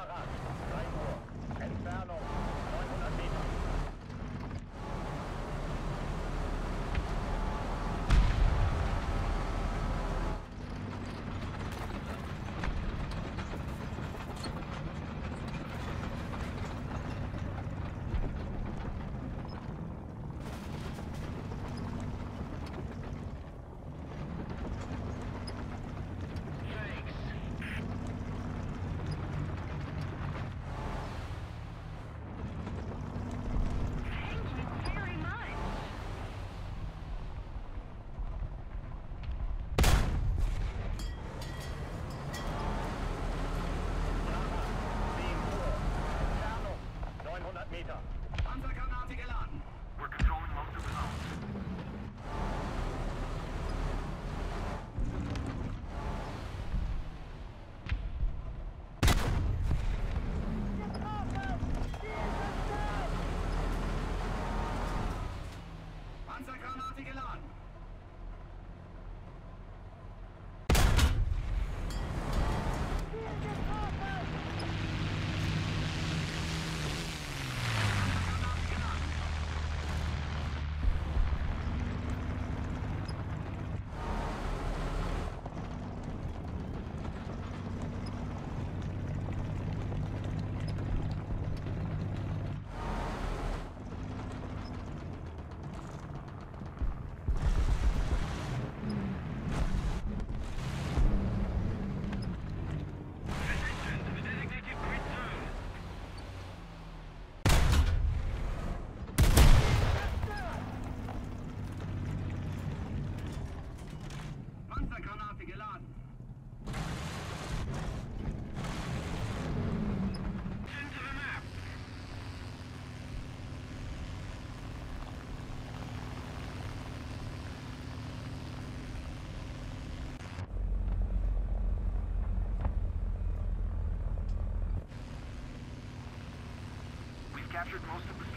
hagas. Captured most of the